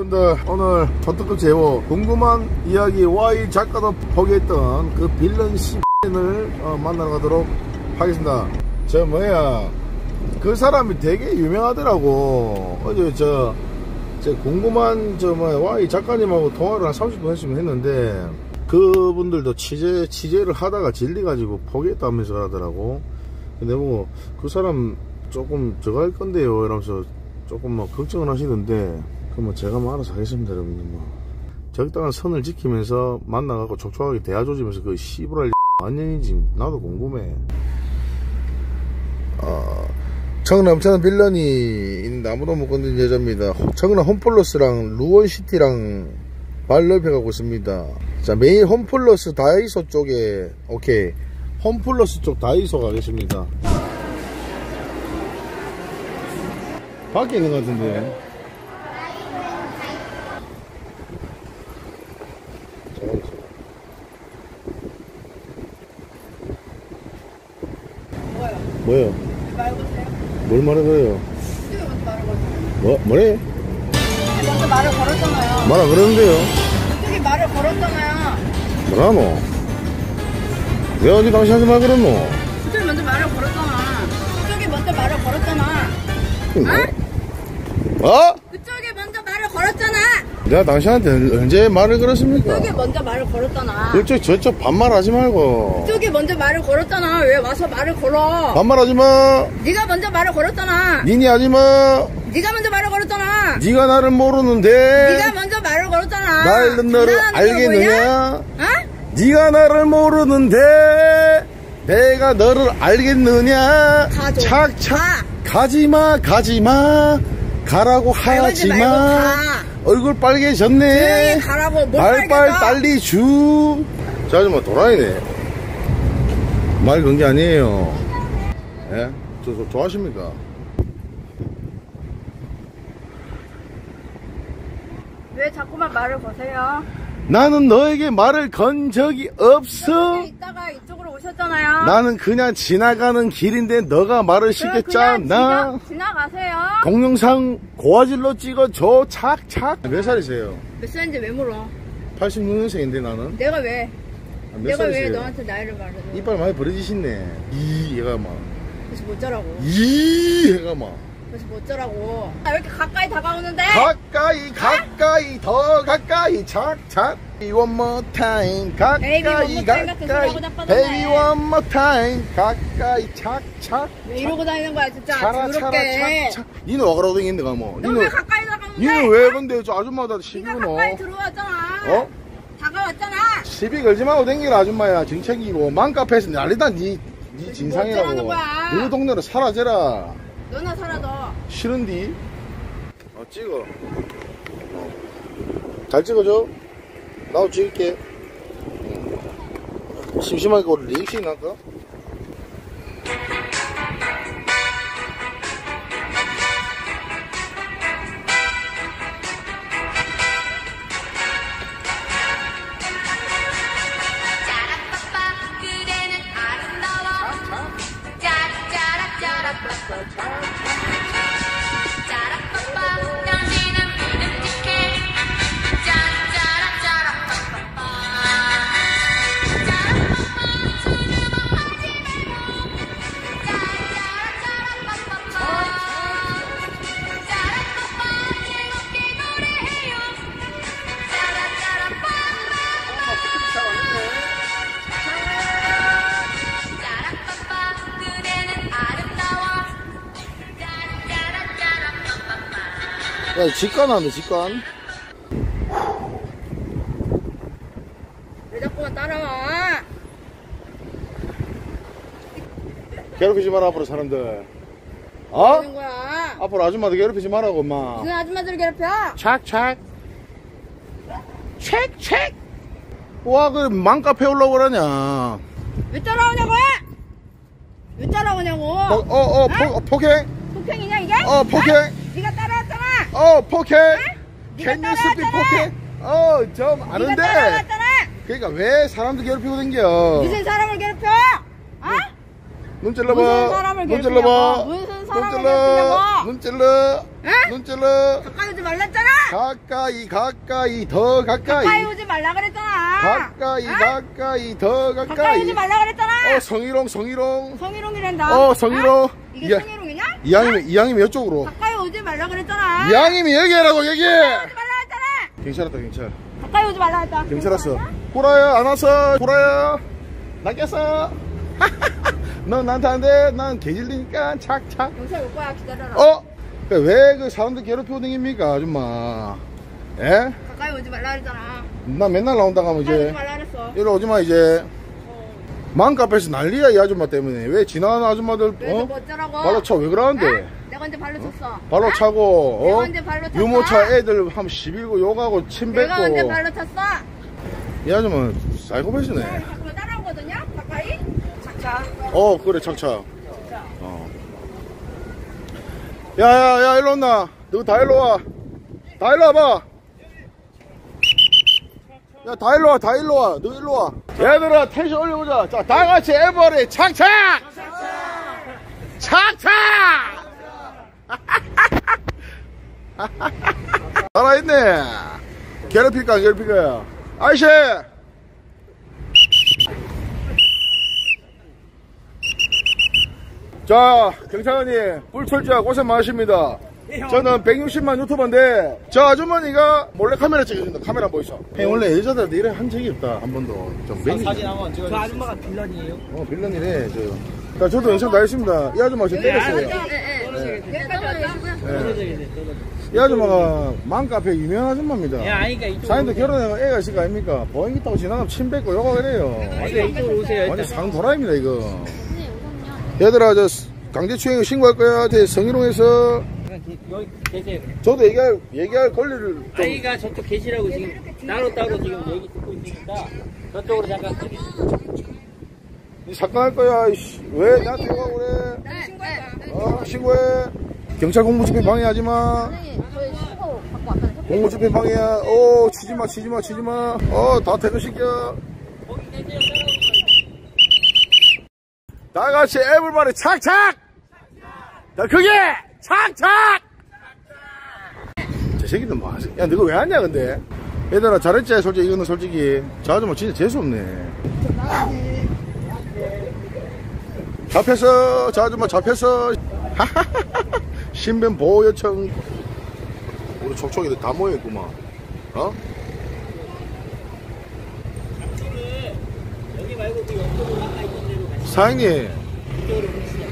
여러분들 오늘 초특급 제보. 궁금한 이야기 Y 작가도 포기했던 그 빌런 씨를 어, 만나러 가도록 하겠습니다. 저 뭐야? 그 사람이 되게 유명하더라고. 어제 저, 저 궁금한 저 뭐야? Y 작가님하고 통화를 한 30분 했으면 했는데 그분들도 취재 취재를 하다가 질리가지고 포기했다면서 하더라고. 근데 뭐 그 사람 조금 할 건데요. 이러면서 조금 뭐 걱정을 하시던데 그럼 뭐 제가 뭐 알아서 하겠습니다 여러분들 뭐. 적당한 선을 지키면서 만나갖고 촉촉하게 대화 조지면서 그 씨부랄 완전인지 나도 궁금해. 어, 청남 엄청난 빌런이 있는데 아무도 못 건든 여자입니다. 청남 홈플러스랑 루원시티랑 발 넓혀가고 있습니다. 자 메인 홈플러스 다이소 쪽에 오케이. 홈플러스 쪽 다이소 가겠습니다. 밖에 있는 것 같은데 뭐요? 뭘 말해봐요? 뭐, 뭐래? 먼저 말을 걸었잖아요. 말안 그러는데요? 그쪽이 말을 걸었잖아요. 뭐라노? 왜 어디 당신한테 말 그랬노? 그쪽이 먼저 말을 걸었잖아. 그쪽이 먼저 말을 걸었잖아. 어? 그쪽이 먼저 말을 걸었잖아. 내가 당신한테 언제 말을 걸었습니까? 그쪽이 먼저 말을 걸었잖아. 그쪽 저쪽 반말하지 말고 그쪽이 먼저 말을 걸었잖아. 왜 와서 말을 걸어? 반말하지 마 네가 먼저 말을 걸었잖아. 니니 하지 마 네가 먼저 말을 걸었잖아. 니가 나를 모르는데 네가 먼저 말을 걸었잖아. 날 너를 알겠느냐? 어? 네가 나를 모르는데 내가 너를 알겠느냐? 가죠. 착착 가. 가지마 가지마 가라고 하지마 가. 얼굴 빨개졌네 조용히 가라고 빨개져. 딸리 주. 저 아줌마 도라이네. 말 건 게 아니에요. 예? 저, 저 좋아하십니까? 왜 자꾸만 말을 거세요? 나는 너에게 말을 건 적이 없어. 이쪽으 로 오셨잖아요. 나는 그냥 지나가는 길인데 너가 말을 시켰잖아. 그냥 지나, 지나 가세요. 동영상 고화질로 찍어 줘. 착착. 몇 살이세요? 몇 살인지 왜 물어? 86년생인데 나는. 내가 왜? 아, 몇 내가 왜 살이세요? 너한테 나이를 말해? 이빨 많이 벌어지시네. 이 얘가 막. 그래서 뭐 어쩌라고? 이 얘가 막. 그래서 뭐 어쩌라고? 아, 왜 이렇게 가까이 다가오는데? 가까이 가까이 더 가까이 착착 One more time Baby, 가까이 가까이. Baby one more time 가까이 착착 왜 이러고 다니는 거야 진짜 차라 차라. 착착 니는 와 그러고 다니는데 가뭐 너왜 가까이 다가오는데? 니는 왜 근데 저 아줌마한테 시비 네가 거노 가까이 들어왔잖아. 어? 다가왔잖아. 시비 걸지 말고 댕기라 아줌마야 정책이고 맘카페에서 난리다 니, 니뭐 진상이라고 어쩌라는 거야? 너 동네로 사라져라 너나 사라져. 싫은디? 어, 찍어. 잘 찍어줘. 나도 찍을게. 심심하게 우리 리액션 할까? 짜 야, 직관 하는데, 직관. 왜 자꾸만 따라와? 괴롭히지 마라, 앞으로 사람들. 어? 뭐 하는 거야? 앞으로 아줌마들 괴롭히지 말라고, 엄마. 무슨 아줌마들 괴롭혀? 착착. 책책. 와, 그, 맘카페 올라오고 그러냐. 왜 따라오냐고? 왜 따라오냐고? 어, 어, 어, 포, 어, 폭행? 폭행이냐 이게? 어, 폭행? 네가 따라왔잖아. 어, 폭행? 네가 캔유 스피 따라왔잖아. 폭행? 어, 좀 네가 아는데. 그러니까 왜 사람들 괴롭히고 댕겨? 무슨 사람을 괴롭혀? 어? 눈 무슨 찔러봐. 사람을 눈? 찔러봐. 무슨 눈 사람을 찔러 눈 찔러 에? 눈 찔러 가까이 오지 말랬잖아. 가까이 가까이 더 가까이 가까이 오지 말라 그랬잖아. 가까이 어? 가까이 더 가까이 가까이 오지 말라 그랬잖아. 어 성희롱 성희롱 성희롱이란다. 어 성희롱 어? 이게 성희롱이냐? 이왕이면 이왕이면 이쪽으로 가까이 오지 말라 그랬잖아. 이왕이면 여기라고 여기 오지 말라 했잖아. 경찰 왔다 경찰 가까이 오지 말라 했다. 경찰 왔어 보라야 안 왔어 보라야 나 깼어 넌 나한테 안 돼 난 개질리니까 착착 경찰 올 거야 기다려라. 어? 왜 그 사람들 괴롭히고 다닙니까 아줌마 예? 가까이 오지 말라 그랬잖아. 나 맨날 나온다 가면 가까이 오지 이제 말라 그랬어. 이리 오지 마 이제 맘카페에서 난리야 이 아줌마 때문에 왜 지나가는 아줌마들 그래서 어? 뭐 어쩌라고? 발로 차왜 그러는데 어? 내가 언제 발로 쳤어? 발로 어? 차고 내가 어? 언제 발로 찼어? 유모차 애들 한 시비고 욕하고 침 내가 언제 뱉고 발로 찼어? 이 아줌마 사이코패스네 자꾸 따라오거든요? 가까이? 착착. 어 그래 착착 어. 야야야 일로 온나 너 다 일로 와다 일로 와봐 야 다 일로 와 다 일로 와 너 일로 와 얘들아 텐션 올려보자 자 다 같이 에버리 착착 착착 살아있네 괴롭힐까 안 괴롭힐까요 아이씨 자, 경찰관님, 꿀철자 고생 많으십니다. 저는 160만 유튜버인데, 저 아주머니가 몰래 카메라 찍어준다. 카메라 보이소. 형, 원래 여자들한테 이래 한 적이 없다. 한 번도. 좀 매기. 사진 한번 찍어주세요. 저 아줌마가 빌런이에요? 어, 빌런이네, 저. 자, 저도 영상 다 했습니다. 이 아줌마 저 때렸어요. 네. 예. 이 아줌마가 맘카페 유명한 아줌마입니다. 야, 아니까. 사인도 결혼하면 애가 있을 거 아닙니까? 보행기 타고 지나가면 침 뱉고 욕하고 그래요. 오세요, 이쪽으로 오세요. 완전. 상도라입니다, 이거. 얘들아, 저 강제추행 신고할 거야. 대. 여기 계세요. 저도 얘기할, 얘기할 권리를 좀. 아이가 저쪽 계시라고 지금 따로따로 지금 얘기 듣고 있으니까 저쪽으로 잠깐 이 사건할 거야. 이씨. 왜 나한테 욕하고 그래? 네, 신고할 거야. 어, 신고해. 경찰 공무집행 방해하지 마. 공무집행 방해야. 어, 치지 마, 치지 마, 치지 마. 어, 다 퇴근시켜. 다 같이 에블바리 착착! 자, 그게! 착착! 저 새끼들 뭐 하지? 야, 너가 왜 왔냐, 근데? 얘들아, 잘했지? 솔직히, 이거는 솔직히. 저 아줌마 진짜 재수없네. 잡혔어. 저 아줌마 잡혔어. 신변 보호 요청. 우리 촉촉이들 다 모여있구만. 어? 말고 그. 사장님.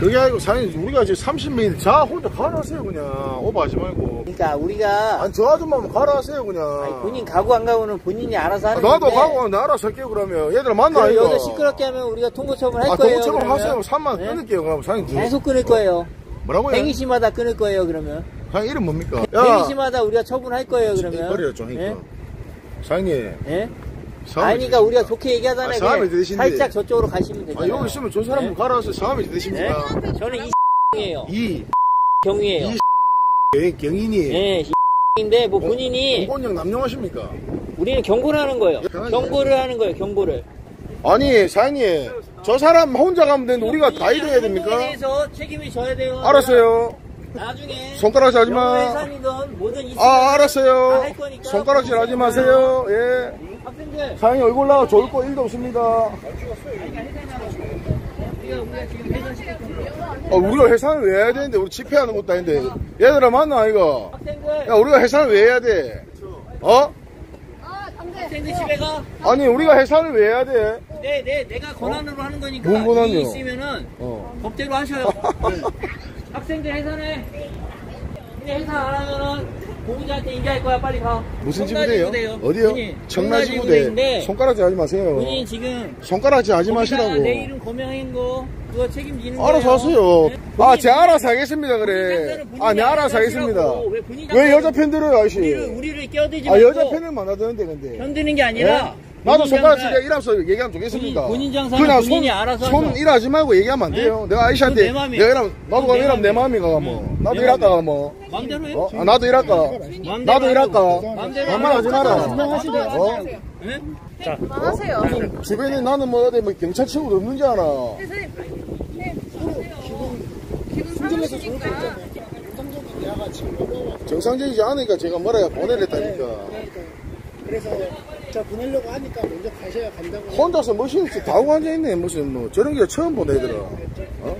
그게 아니고 사장님 우리가 지금 30명 자 혼자 가라하세요 그냥 오버하지 말고 그러니까 우리가 아니 저 아줌마만 가라하세요 그냥 아니, 본인 가고 안 가고는 본인이 알아서 아, 하는 나도 건데 가고 나 알아서 할게요 그러면 얘들 만나 이거 여기서 시끄럽게 하면 우리가 통고처분 할아 거예요. 동처럼 그러면. 하세요 3만 네? 끊을게요 그럼 사장님 계속 끊을 거예요. 뭐라고요? 행위시마다 끊을 거예요. 그러면 사장님 이름 뭡니까? 행위시마다 우리가 처분할 거예요. 버려 그러면 좀 예? 하니까 사장님 예? 사람이 아니니까 우리가 좋게 얘기하잖아요. 아. 살짝 저쪽으로 가시면 아 되잖아요. 여기 있으면 저 사람 네? 가라하세요 사람이 네? 되십니까? 저는 이 이에요. 이 경위예요. 이 경- 경인이 예, 인데 뭐 본인이 공권력 남용하십니까? 우리는 경고를 하는 거예요. 경고를 하는 거예요. 경고를. 아니 사장님 저 사람 혼자 가면 되는데 우리가 다 하는 됩니까? 대해서 책임을 져야 돼요. 알았어요 나중에 손가락질 하지 마. 명예훼손이든 뭐든 아다 알았어요 손가락질 하지 마세요 예 사장님 얼굴 나와 좋을 거 1도 없습니다 어, 우리가 해산을 왜 해야 되는데 우리 집회하는 것도 아닌데 얘들아 맞나 이거 야 우리가 해산을 왜 해야 돼 어? 학생들 집에 가. 아니 우리가 해산을 왜 해야 돼? 네, 네, 내가 권한으로 하는 거니까 뭔 권한이요? 이 있으면은 어. 법대로 하셔요. 네. 학생들 해산해. 근데 해산 안 하면은 보호자한테 인계할 거야. 빨리 가. 무슨 지부대요? 부대요. 어디요? 청라지 부대 손가락질 하지 마세요 본인 지금 손가락질 하지 마시라고 내 이름 거명한 거 그거 책임지는. 알아서 하세요 네? 아 제가 알아서 하겠습니다 그래 아네 알아서. 하겠습니다 왜 왜 여자 팬 들어요 아저씨 우리를 우리를 끼어들지 아 말고 여자 팬을 만나드는데 근데 견디는 게 아니라 예? 나도 장사- 내가 일하면서 얘기하면 좋겠습니다 본인- 본인 장사는 그냥 본인이 손, 알아서 손 하죠. 일하지 말고 얘기하면 안 돼요 내가 아이씨한테 내. 내가 이러면 나도 가면 내 이러면 내. 마음이가 뭐 응. 나도 내 일할까. 뭐 마음대로 해. 어? 아, 나도 일할까 나도 일할까 마음대로 반말 하지 마라. 어? 네? 하세요. 주변에 나는 뭐 어디 뭐 경찰 친구도 없는 줄 알아 기분 있잖아요. 정상적인 대화가 지금 어려워. 정상적이지 않으니까 제가 뭐라 보내랬다니까. 그래서 저 보내려고 하니까 먼저 가셔야 간다고. 혼자서 머신을 다 하고 앉아있네. 무슨 뭐 저런 게 처음 보네, 얘들아. 어?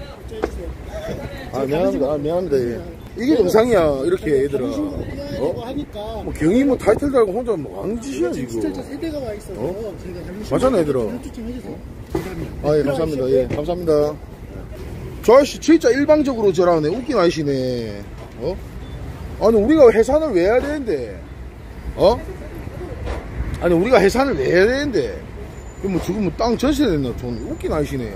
아, 미안합니다. 아, 미안합니다. 예. 이게 정상이야, 이렇게 얘들아. 어? 하니까. 뭐 경위 뭐 타이틀 달고 혼자 뭐 진짜 저 이거. 세대가 와 있어서 어? 제가 맞잖아, 얘들아. 해주세요. 감사합니다. 아, 예, 감사합니다. 예, 감사합니다. 저 아저씨 진짜 일방적으로 저라네. 웃긴 아저씨네. 어? 아니, 우리가 해산을 왜 해야 되는데? 어? 아니, 우리가 해산을 왜 해야 되는데? 뭐 지금 뭐 땅 전세 냈나? 좀 웃긴 아저씨네.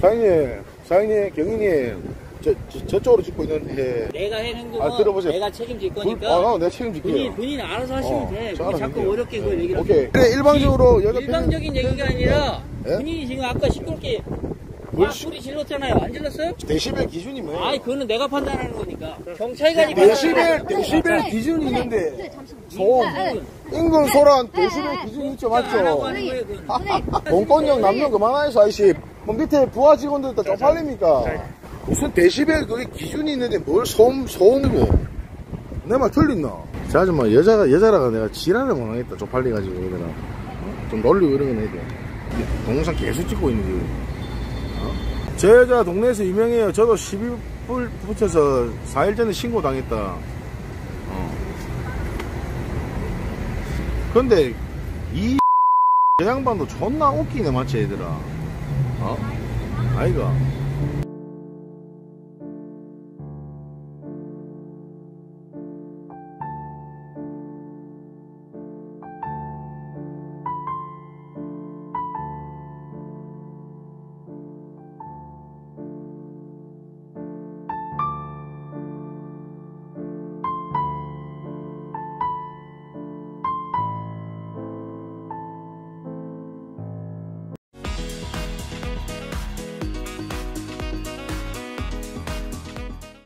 사장님, 사장님, 경희님, 저, 저, 저쪽으로 찍고 있는데. 내가 해는 거 아, 들어보세요. 내가 책임질 불- 거니까 아, 내가 책임질게요. 본인 본인 알아서 하시면 어, 돼. 자꾸 할게요. 어렵게 그걸 얘기를 오케이. 그래, 일방적으로 여자 일방적인 얘기가 아니라 예? 본인이 지금 아까 시끄럽게 시- 소리 질렀잖아요. 안 질렀어요? 데시벨 기준이 뭐예요? 아이 그거는 내가 판단하는 거니까. 경찰관이 데시벨, 데시벨 기준이 있는데, 소음, 인근 소란 데시벨 기준이 있죠, 맞죠? 공권력 남용 그만하셔, 아저씨. 뭐 밑에 부하 직원들 다 쪽팔립니까? 무슨 데시벨 그게 기준이 있는데 뭘 소음, 소음이고. 내 말 틀린나? 저 아줌마 여자가, 여자라가 내가 지랄을 못 하겠다, 쪽팔려가지고, 얘들아. 좀 놀리고 건 해야 돼. 동영상 계속 찍고 있는. 어? 제 여자 동네에서 유명해요. 저도 12불 붙여서 4일 전에 신고 당했다. 어. 근데 이 저 양반도 존나 웃기네 맞지 얘들아 어? 아이가